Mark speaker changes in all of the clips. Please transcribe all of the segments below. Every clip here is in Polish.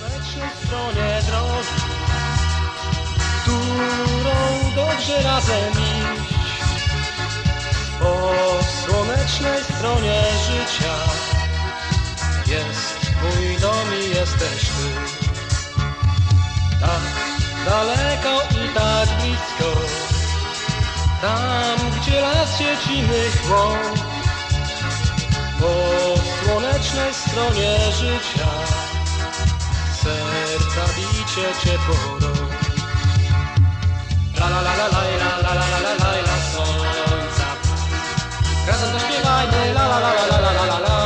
Speaker 1: słonecznej stronie drogi, którą dobrze razem iść. Po słonecznej stronie życia jest mój dom i jesteś ty. Tak daleko i tak blisko, tam gdzie las dziecinnych łąk, po słonecznej stronie życia serca bicie ciepło. La la la la la la la la la la la słońca. Razem zaśpiewajmy la la la la la la la la.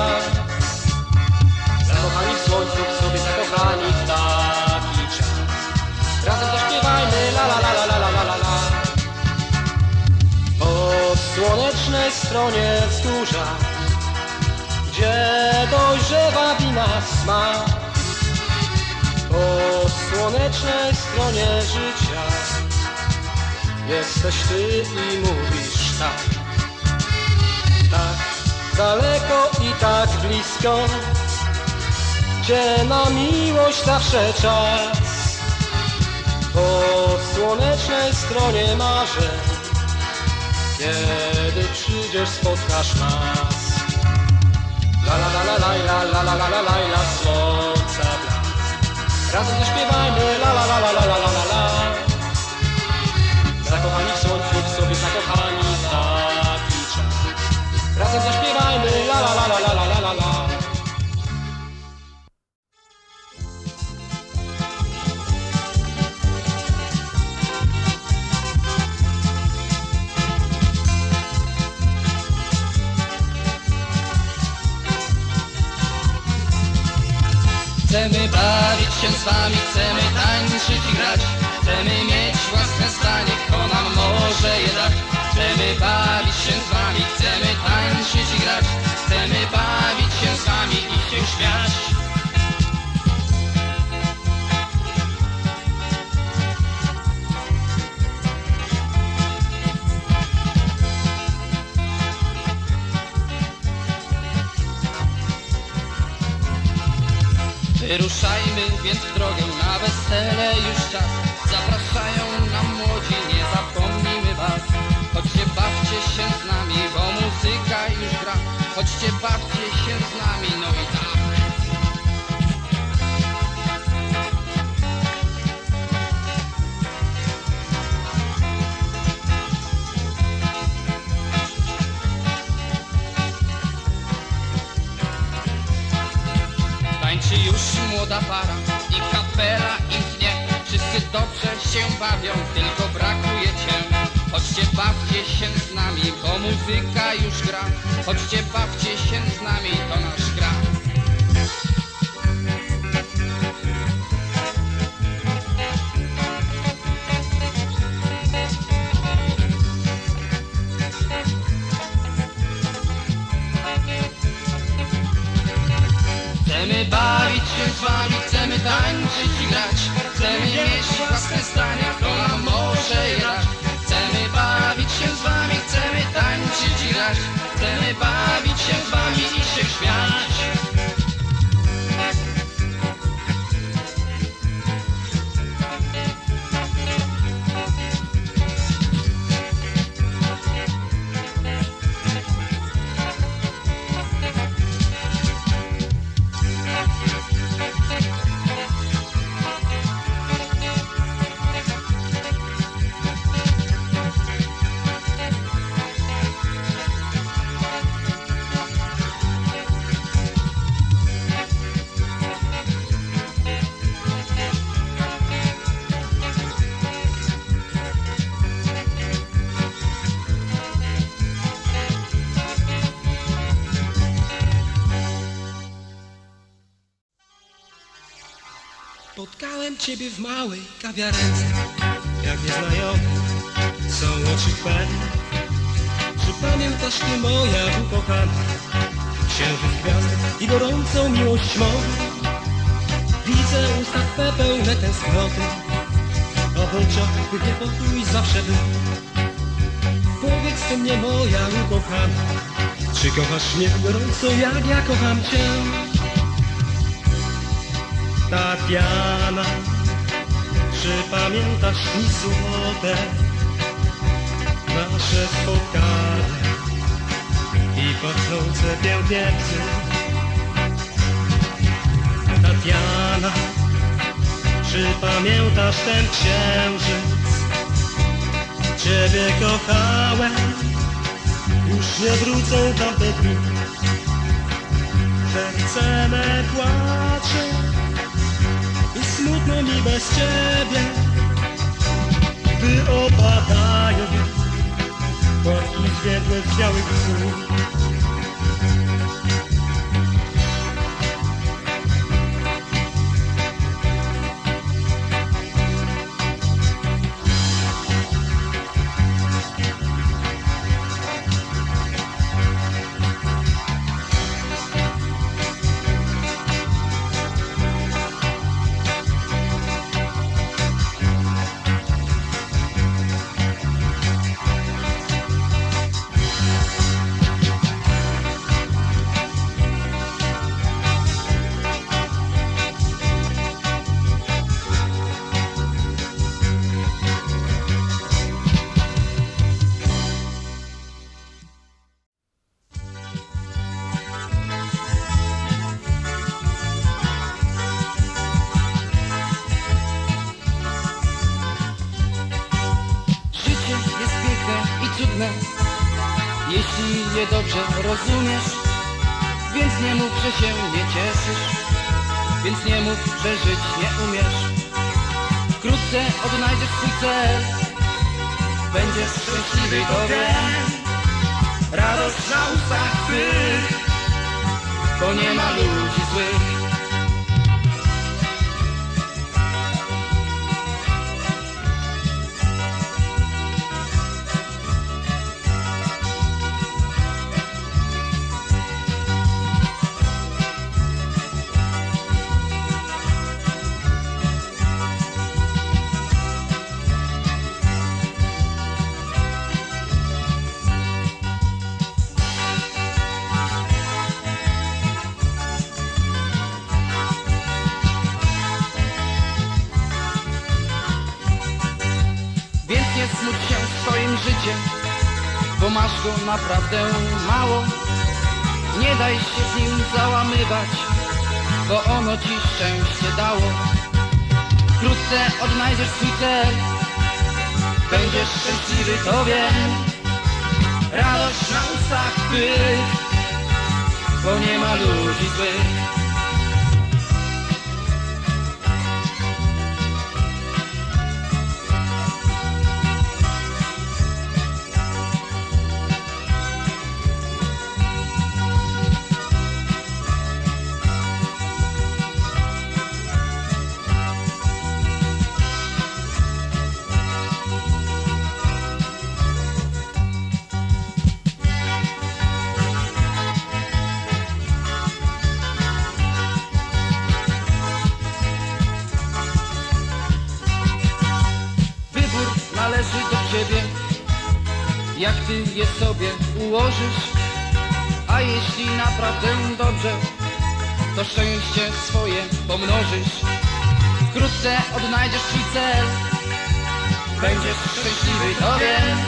Speaker 1: Zakochani w słońcu, w sobie zakochani w taki czas. Razem zaśpiewajmy la la la la la la la la. Po słonecznej stronie wzgórza, gdzie dojrzewa wina smak. Po słonecznej stronie życia jesteś ty i mówisz tak. Tak daleko i tak blisko, gdzie na miłość zawsze czas. Po słonecznej stronie marzę, kiedy przyjdziesz spotkasz nas. La la la la la la la la la la la słońca. Razem zaśpiewajmy la la la la la la la la. Zakochani w słońcu, w sobie zakochani taki czas. Razem zaśpiewajmy la la la la la la la la.
Speaker 2: Chcemy bawić się z wami, chcemy tańczyć i grać. Chcemy mieć własne zdanie, kto nam może je dać. Chcemy bawić się z wami, chcemy tańczyć i grać. Chcemy bawić się z wami i się śmiać Wyruszajmy więc w drogę na wesele już czas. Zapraszają nam młodzi, nie zapomnimy was. Chodźcie bawcie się z nami, bo muzyka już gra. Chodźcie bawcie się z nami, no i tak młoda para i kapela im tnie Wszyscy dobrze się bawią, tylko brakuje cię. Chodźcie bawcie się z nami, bo muzyka już gra. Chodźcie bawcie się z nami, to nasz gra Chcemy bawić się z wami, chcemy tańczyć i grać. Chcemy mieć własne zdania, kto nam może je dać. Chcemy bawić się z wami, chcemy tańczyć i grać. Chcemy bawić się z wami i się śmiać
Speaker 1: Ciebie w małej kawiarence. Jak nieznajomy są oczy twe Czy pamiętasz ty moja ukochana Księżyc gwiazdy i gorącą miłość mą Widzę usta twe pełne tęsknoty. Oczach twych niepokój zawsze był. Powiedz ty mnie moja ukochana Czy kochasz mnie gorąco jak ja kocham cię? Tatiana, czy pamiętasz mi złote nasze spotkania i pachnące piętnicy? Tatiana, czy pamiętasz ten księżyc? Ciebie kochałem, już nie wrócą tamte dni. Serce me płacze smutno mi bez ciebie, gdy opadają płatki z białych słów.
Speaker 2: Szczęśliwy, to. Radość na ustach twych, bo nie ma ludzi złych. Nie smuć się swoim życiem, bo masz go naprawdę mało. Nie daj się w nim załamywać, bo ono ci szczęście dało. Wkrótce odnajdziesz swój cel, będziesz szczęśliwy, to wiem. Radość na ustach twych, bo nie ma ludzi złych. Ty je sobie ułożysz. A jeśli naprawdę dobrze, to szczęście swoje pomnożysz. Wkrótce odnajdziesz swój cel, będziesz szczęśliwy, to wiem.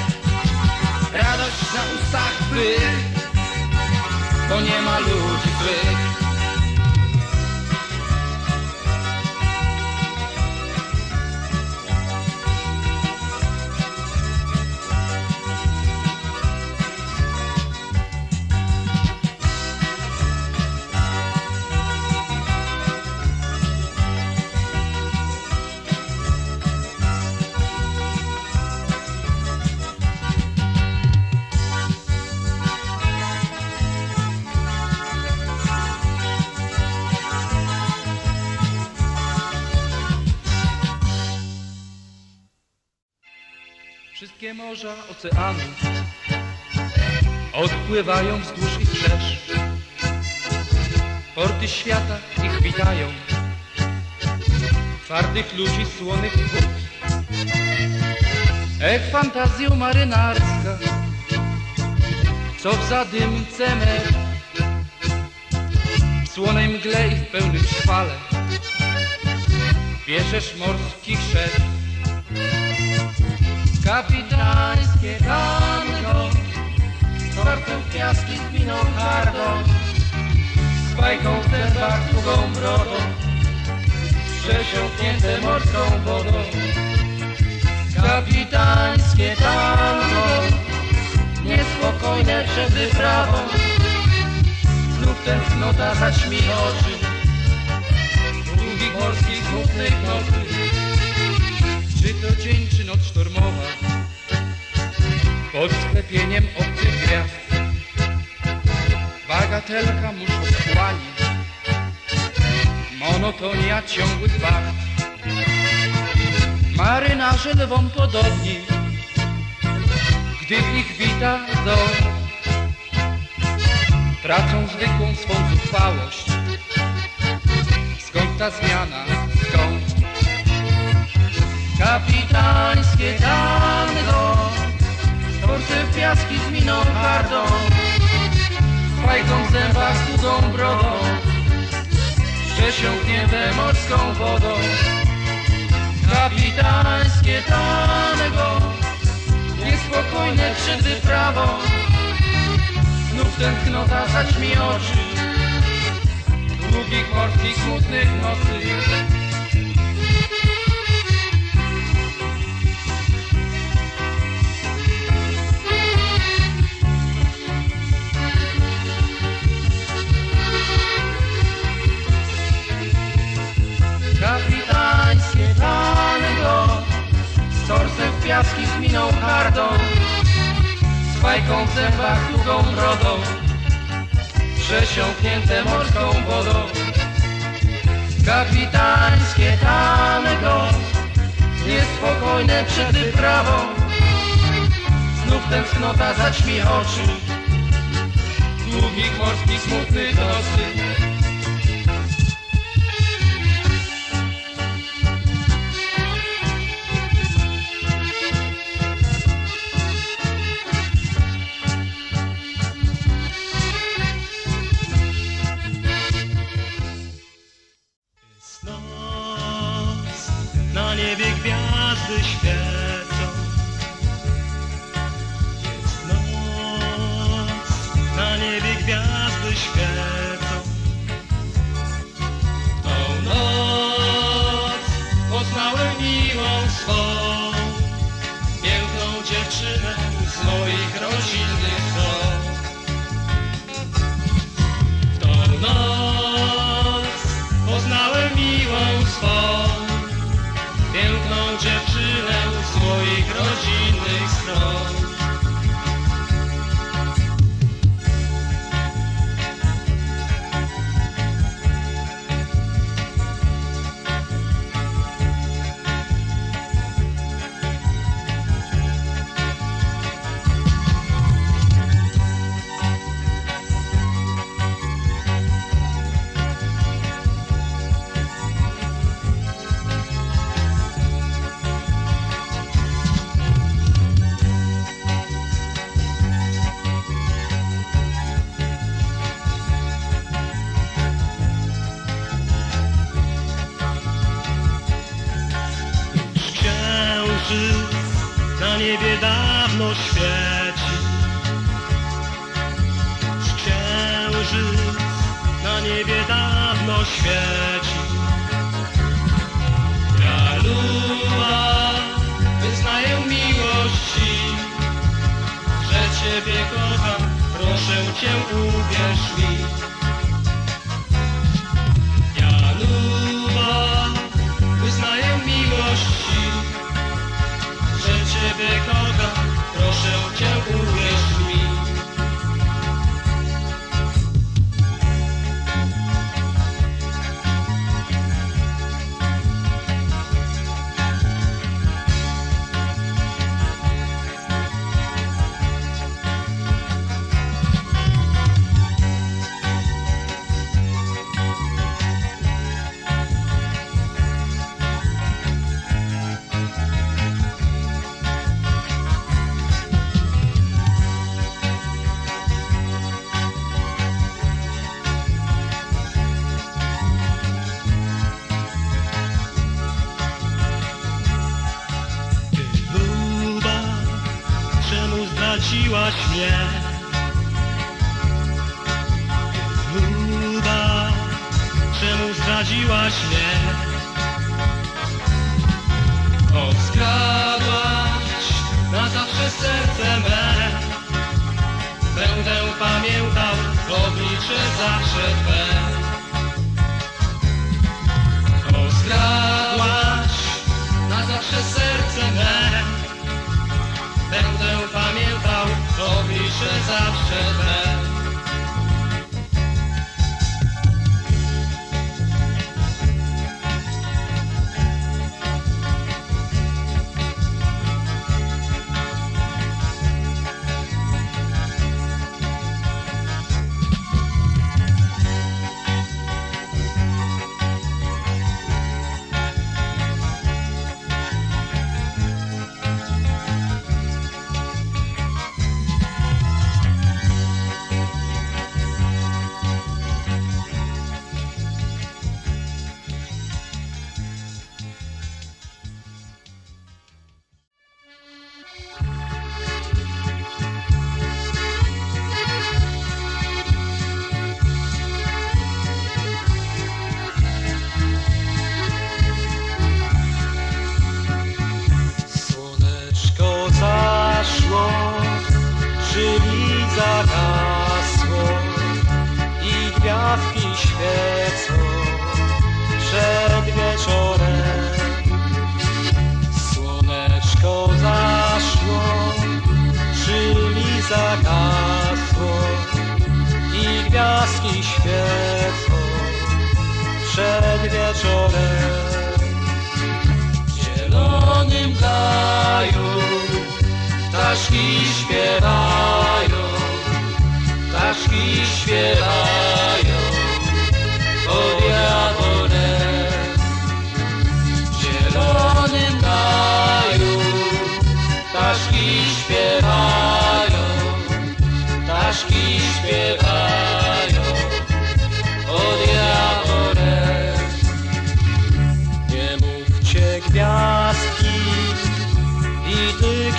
Speaker 2: Radość na ustach twych, bo nie ma ludzi złych.
Speaker 3: Morza, oceany odpływają wzdłuż i wszerz. Porty świata ich witają, twardych ludzi słonych wód. Ech, fantazjo marynarska, co w zadymce me, w słonej mgle i w pełnym szwale
Speaker 2: bierzesz morski szef. Kapitańskie tango, tortem w piaski z miną hardą, z bajką w zębach, długą brodą, przesiąknięte morską wodą. Kapitańskie tango, niespokojne przed wyprawą, znów tęsknota zaćmi oczy, długich morskich smutnych nocy. Czy to dzień, noc sztormowa, pod sklepieniem obcych gwiazd. Bagatelka muszą skłanić, monotonia ciągłych wacht. Marynarze lwom podobni, gdy ich wita dom. Tracą zwykłą swą zuchwałość. Skąd ta zmiana? Kapitańskie tango, torce w piaski z miną hardą, z fajką w z długą brodą, przesiąknięte morską wodą. Kapitańskie tango, niespokojne przed wyprawą, znów tęsknota zaćmi oczy, długich morskich smutnych nocy. Hardą, z fajką w zębach, długą brodą, przesiąknięte morską wodą. Kapitańskie tango, niespokojne przed wyprawą, znów tęsknota zaćmi oczy, długich morskich smutnych nocy.
Speaker 1: desperta. Księżyc na niebie dawno świeci. Księżyc na niebie dawno świeci. Ja luba wyznaję miłości, że Ciebie kocham, proszę Cię uwierz mi. Cię uwierz straciłaś mnie. Nuda, czemu zdradziłaś mnie? Odskradłaś na zawsze serce me. Będę pamiętał oblicze zawsze Twe. Rozkradłaś na zawsze serce me Będę pamiętał oblicze zawsze Twe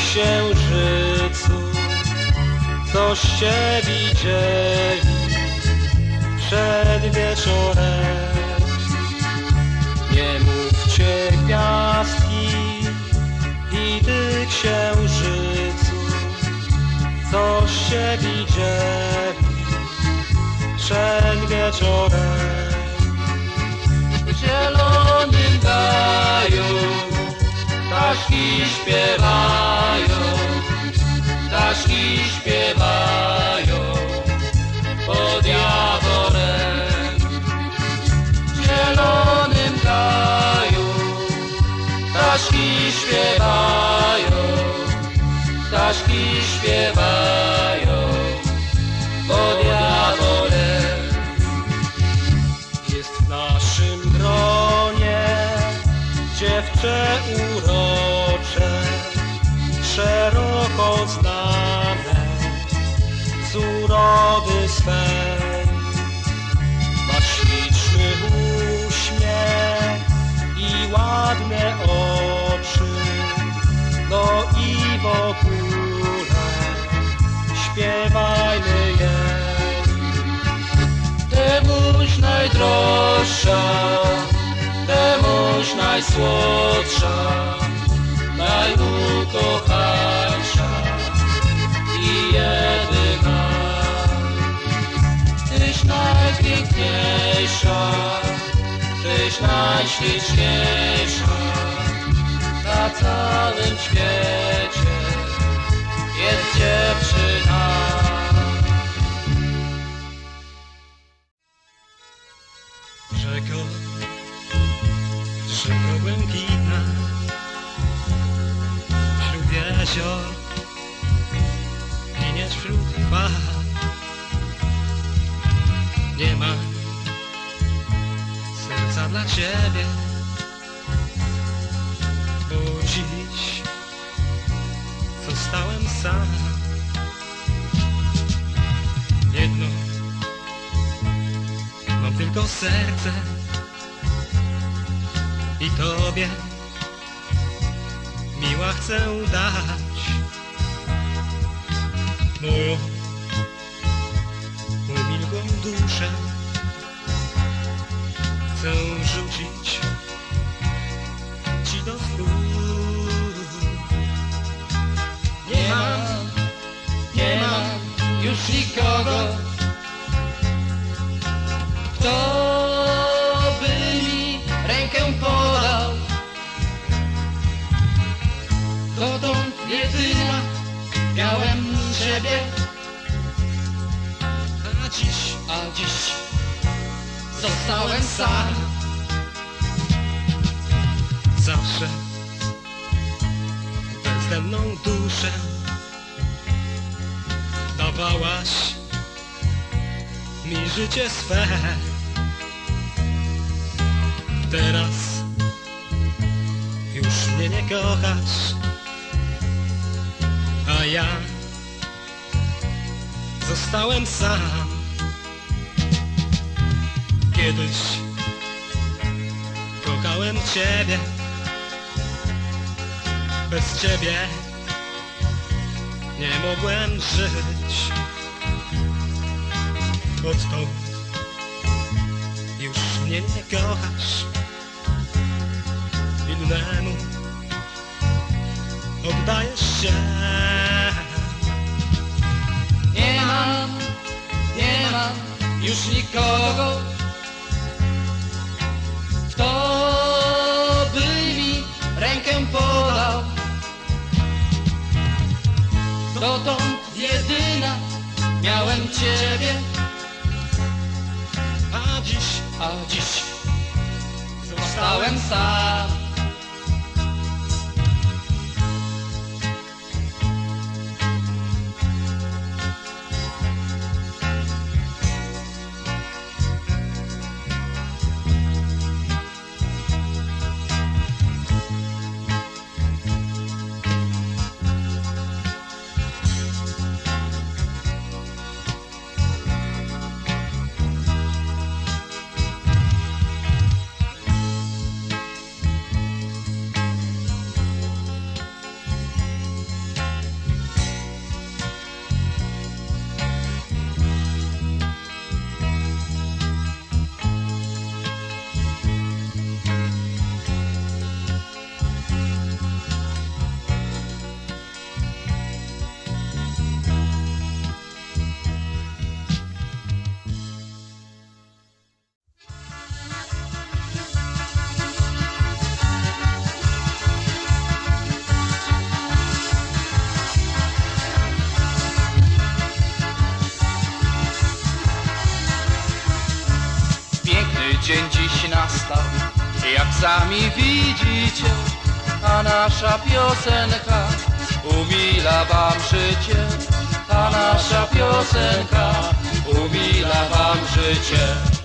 Speaker 1: księżycu, coście widzieli przed wieczorem. Nie mówcie gwiazdki i ty księżycu, coście widzieli przed wieczorem. Zielonym gaju ptaszki śpiewają, ptaszki śpiewają pod jaworem. W zielonym gaju ptaszki śpiewają, ptaszki śpiewają pod jaworem. Jest w naszym gronie dziewczę szeroko znane z urody swej. Ma śliczny uśmiech i ładne oczy, no i w ogóle śpiewajmy jej. Temuś najdroższa, temuś najsłodsza, najukochańsza i jedyna. Tyś najpiękniejsza, tyś najśliczniejsza na całym świecie jest dziewczyna. Rzeko, rzeko błękitna jezior Giniesz wśród fal Nie ma serca dla ciebie. Bo dziś zostałem sam. Jedno Mam tylko serce i tobie miła chcę dać.
Speaker 2: Zostałem sam.
Speaker 1: zawsze bezdenną duszę dawałaś mi życie swe. Teraz już mnie nie kochasz, a ja zostałem sam. Kiedyś kochałem Ciebie. Bez ciebie nie mogłem żyć. Odtąd już mnie nie kochasz. Innemu oddajesz się.
Speaker 2: Nie mam, nie mam już nikogo, Dotąd jedyna miałem Ciebie,
Speaker 1: A dziś
Speaker 2: a dziś zostałem sam. Dziś nastał, jak sami widzicie, a nasza piosenka umila wam życie, a nasza piosenka umila wam życie.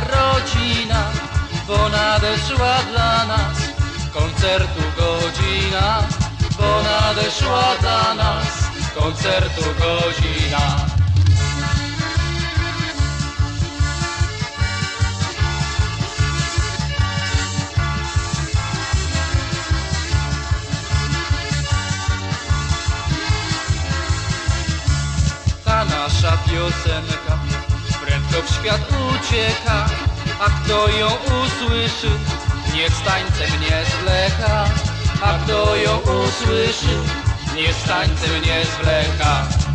Speaker 2: Rodzina, bo nadeszła dla nas koncertu godzina, bo nadeszła dla nas koncertu godzina. Ta nasza piosenka prędko w świat ucieka, a kto ją usłyszy, niech z tańcem nie zwleka. A kto ją usłyszy, niech z tańcem nie zwleka.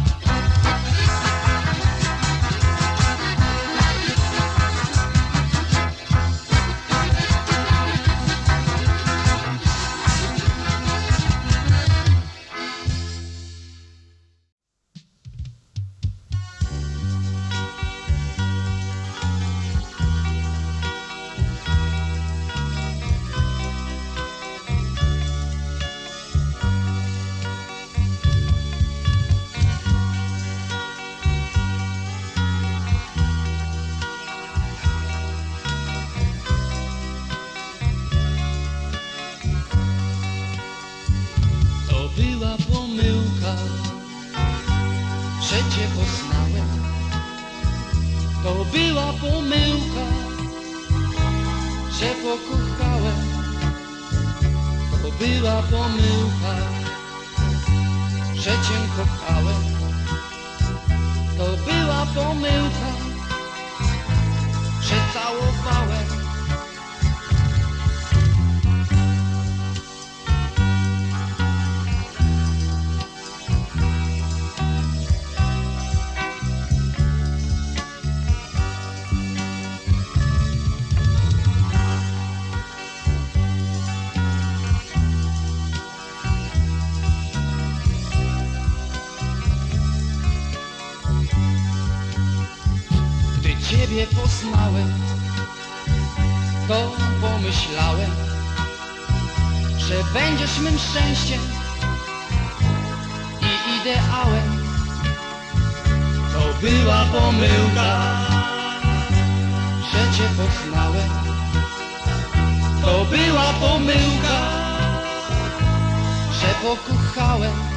Speaker 2: była pomyłka, że cię poznałem. To była pomyłka, że pokochałem. To była pomyłka, że cię kochałem. To była pomyłka, że całowałem. Będziesz mym szczęściem i ideałem. To była pomyłka, że Cię poznałem. To była pomyłka, że pokochałem.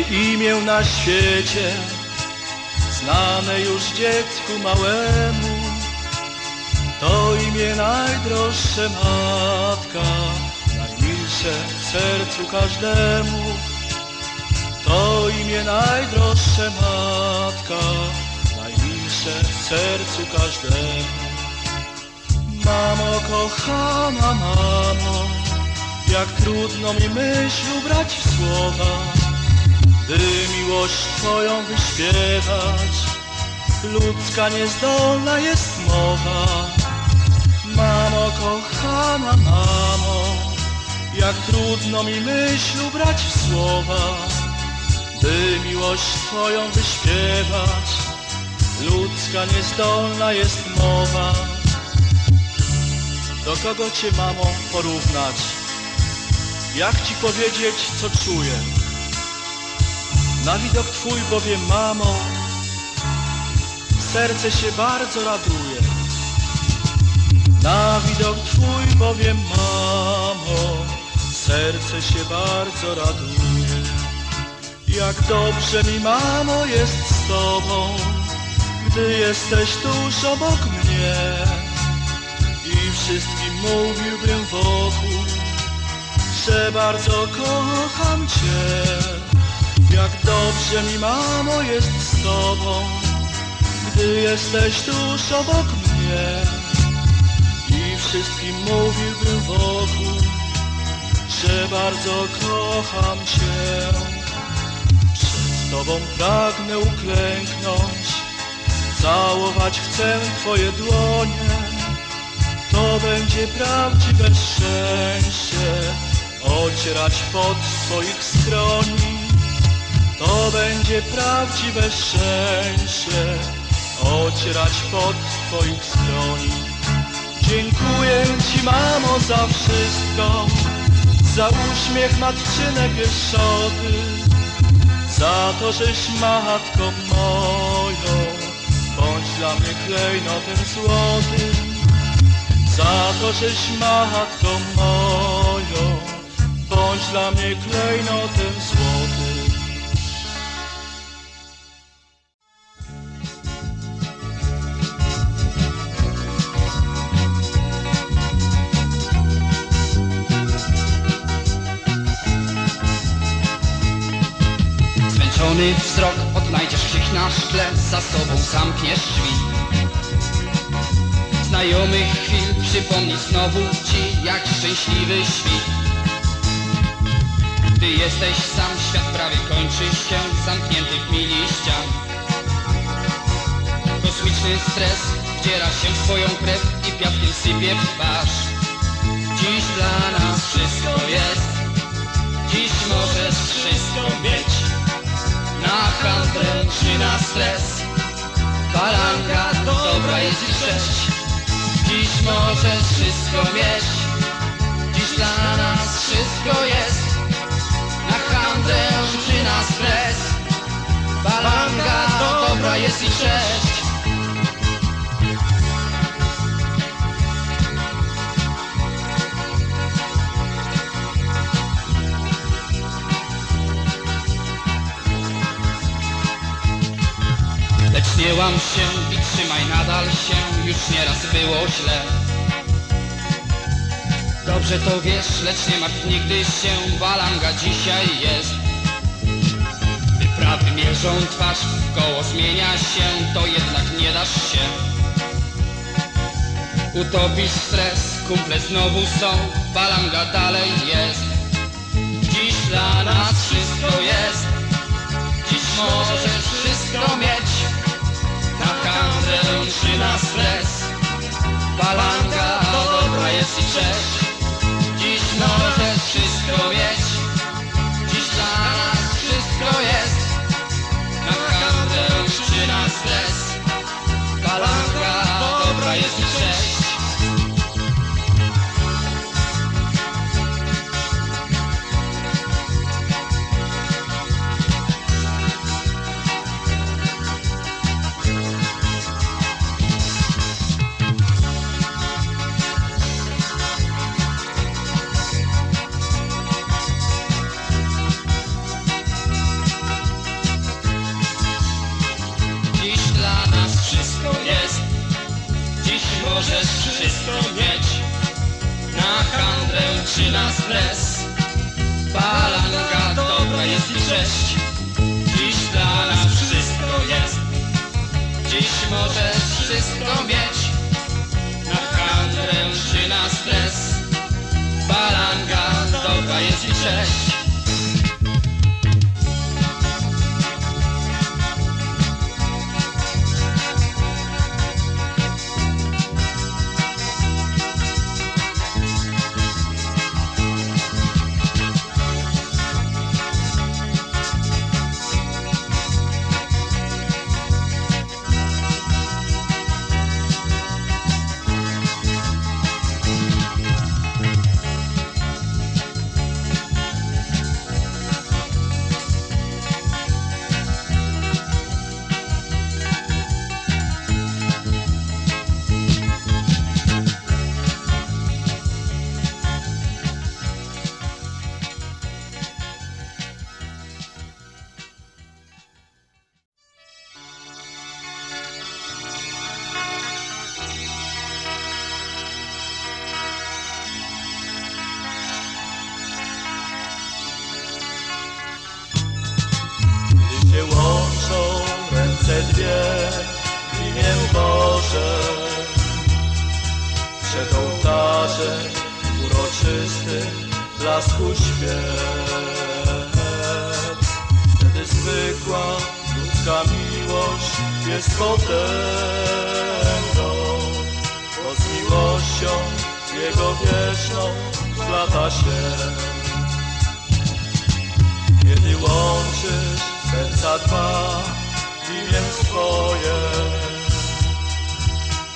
Speaker 4: Imię na świecie, znane już dziecku małemu. To imię najdroższe matka, najmilsze w sercu każdemu. To imię najdroższe matka, najmilsze w sercu każdemu. Mamo, kochana mamo, jak trudno mi myśl ubrać w słowa, by miłość Twoją wyśpiewać. Ludzka niezdolna jest mowa. Mamo, kochana mamo, jak trudno mi myśl ubrać w słowa, by miłość Twoją wyśpiewać. Ludzka niezdolna jest mowa. Do kogo Cię, mamo, porównać? Jak Ci powiedzieć, co czuję? Na widok Twój bowiem, mamo, serce się bardzo raduje. Na widok Twój bowiem, mamo, serce się bardzo raduje. Jak dobrze mi, mamo, jest z Tobą, gdy jesteś tuż obok mnie. I wszystkim mówiłbym wokół, że bardzo kocham Cię. Jak dobrze mi, mamo, jest z Tobą, gdy jesteś tuż obok mnie. I wszystkim mówiłbym wokół, że bardzo kocham Cię. Przed Tobą pragnę uklęknąć, całować chcę Twoje dłonie. To będzie prawdziwe szczęście, ocierać pod Twoich skroni. To będzie prawdziwe szczęście, ocierać pod Twoich skroni. Dziękuję Ci, mamo, za wszystko, za uśmiech matczyne pieszoty, za to, żeś matką moją, bądź dla mnie klejnotem złotym. Za to, żeś matką moją, bądź dla mnie klejnotem złotym.
Speaker 2: Zmęczony wzrok, odnajdziesz ich na szkle, za sobą zamkniesz drzwi. Znajomych chwil przypomni znowu ci, jak szczęśliwy świt. Gdy jesteś sam, świat prawie kończy się, zamknięty w mili ścian. Kosmiczny stres wdziera się w twoją krew i piaskiem sypie w twarz. Dziś dla nas wszystko jest, dziś możesz wszystko mieć. Na handrę czy na stres, balanga dobra jest i cześć. Dziś możesz wszystko mieć, dziś dla nas wszystko jest. Na handrę czy na stres, balanga dobra jest i cześć. Nie się i trzymaj nadal się, już nieraz było źle. Dobrze to wiesz, lecz nie martw nigdy się, balanga dzisiaj jest. Wyprawy mierzą twarz, koło zmienia się, to jednak nie dasz się. Utopisz stres, kumple znowu są, balanga dalej jest. Dziś dla nas wszystko jest, dziś możesz wszystko mieć. Czy na stres. Balanga dobra jest i cześć. Dziś możesz wszystko mieć. Dziś dla nas wszystko jest. Na handel czy na stres Balanga dobra jest i cześć możesz wszystko mieć. Na handrę czy na stres. Balanga dobra jest i cześć. Dziś dla nas wszystko jest. Dziś możesz wszystko mieć. Na handrę czy na stres. Balanga dobra jest i cześć
Speaker 4: dwie w imię Boże. Przed ołtarzem uroczystym blasku świec Wtedy zwykła ludzka miłość jest potęgą. Bo z miłością Jego wieczną splata się. Kiedy łączysz serca dwa imię swoje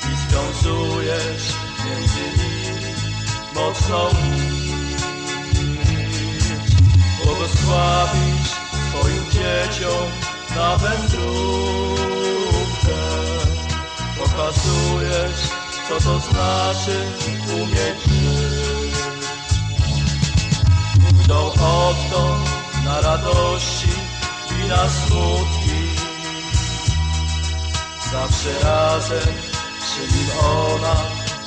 Speaker 4: i związujesz między nimi mocną nić. Błogosławisz swoim dzieciom na wędrówkę. Pokazujesz, co to znaczy umieć żyć. Pójdą odtąd na radości i na smutki zawsze razem, przy nim ona,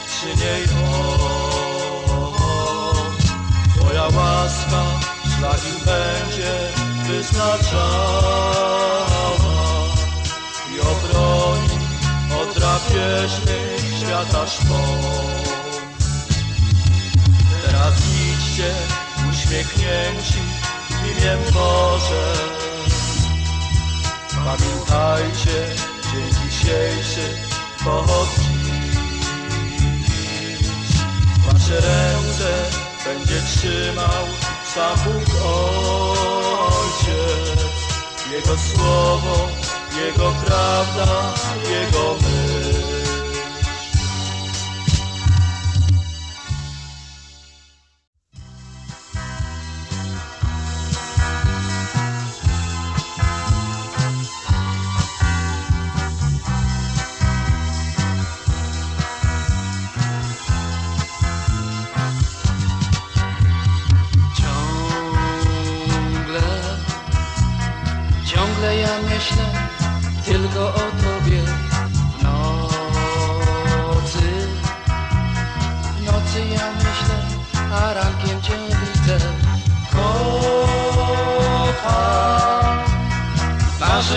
Speaker 4: przy niej on. Twoja łaska dla będzie wyznaczała i obroni od drapieżnych świata szpon. Teraz idźcie uśmiechnięci w imię Boże. Pamiętajcie, dzisiejszy pod dziś. Wasze ręce będzie trzymał sam Bóg Ojciec. Jego słowo, Jego prawda, Jego myśl.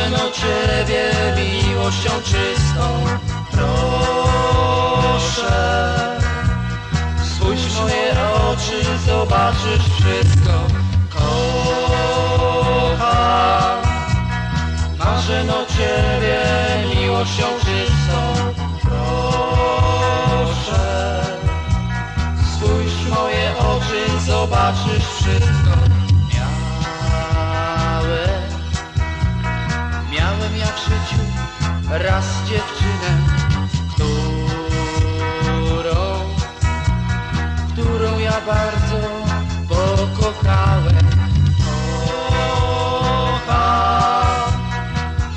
Speaker 2: Marzę o Ciebie miłością czystą. Proszę. Spójrz w moje oczy, zobaczysz wszystko Kocham Marzę o Ciebie miłością czystą Proszę Spójrz w moje oczy, zobaczysz wszystko raz dziewczynę Którą którą ja bardzo pokochałem. Kocham,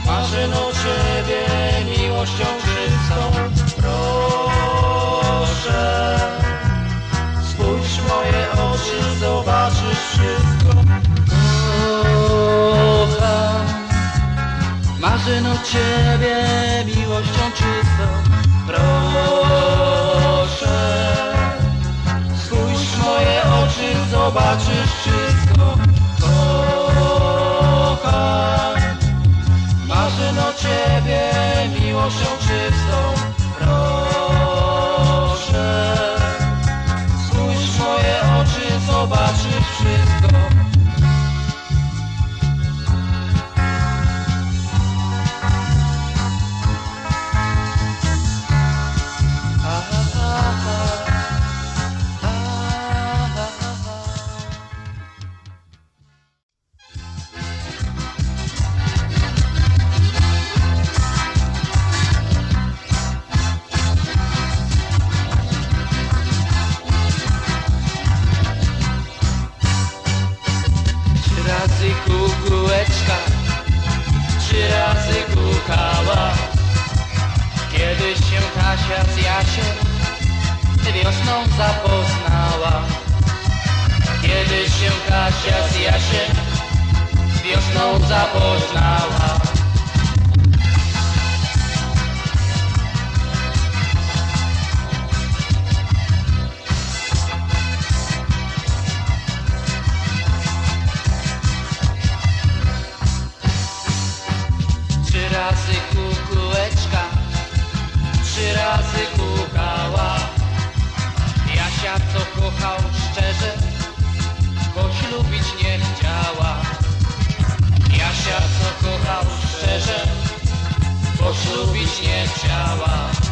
Speaker 2: marzę Ciebie miłością. Proszę, spójrz moje oczy, zobaczysz wszystko. Kocham, marzę Ciebie miłością czystą. Proszę. Spójrz moje oczy, zobaczysz wszystko bo ślubić nie chciała.